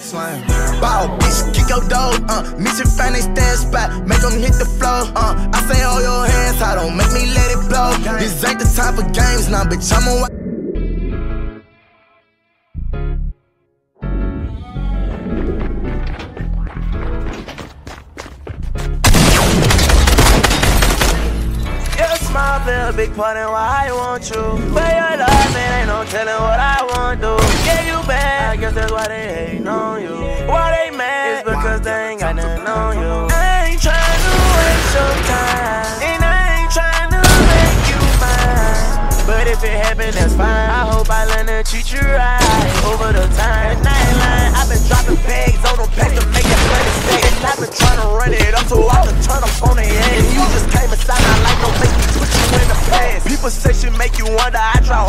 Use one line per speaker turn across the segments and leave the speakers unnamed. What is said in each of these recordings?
Slam. Ball, bitch, kick your door. Uh, mission find a stand spot, make them hit the floor. Uh, I say hold your hands, I don't make me let it blow. This ain't the time for games now, bitch. I'm
small play a big part in why I want you. But your love, man, ain't no telling what I want to. Guess that's why they hating on you. Why they mad? It's because they ain't got nothing on you. I ain't trying to waste your time, and I ain't trying to make you mine. But if it happen, that's fine. I hope I learn to treat you right over the time. And I ain't lying,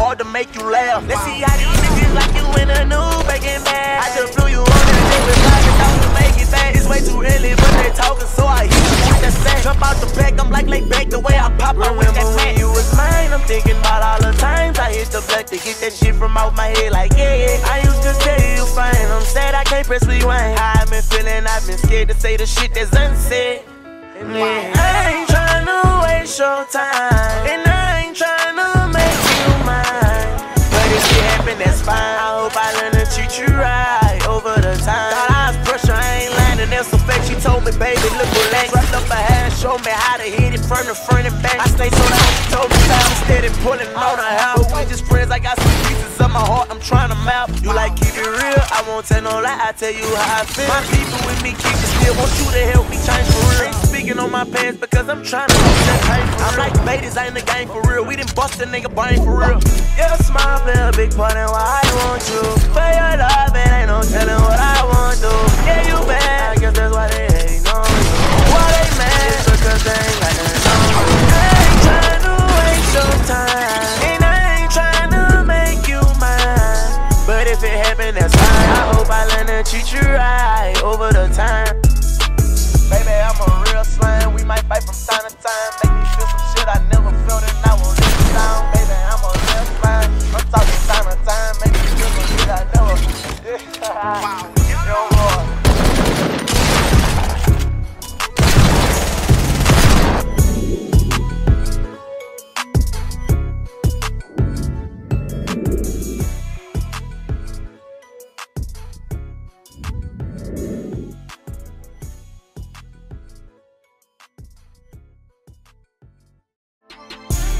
hard to make you laugh. Let's see how these niggas like you in a new Birkin bag. I just flew you on and they was like it to make it back. It's way too early, but they talking, so I hit you with that sack. Jump out the back, I'm like lay back the way I pop out with that when you was mine, I'm thinking about all the times I hit the block to get that shit from out my head. Like, yeah, yeah. I used to tell you fine. I'm sad I can't press rewind. How I've been feeling, I've been scared to say the shit that's unsaid. Yeah, hit it from the front and back. I stay so down, told me I'm steady pulling on her house. We just friends, I got some pieces of my heart, I'm trying to mouth. You like keep it real, I won't tell no lie, I tell you how I feel. My people with me keep it still, want you to help me change for real. Speaking on my past because I'm trying to. I'm like Betas, I ain't the game for real. We didn't bust a nigga brain for real. Yeah, smile play a big part in why I want you. If it happen, that's fine. I hope I learn to treat you right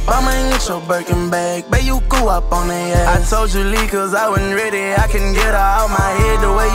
Mama ain't get your Birkin bag, bet you go up on the ass. I told you leave cause I wasn't ready, I couldn't get her out my head the way